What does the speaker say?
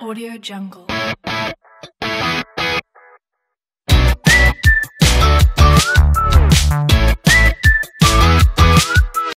Audio Jungle.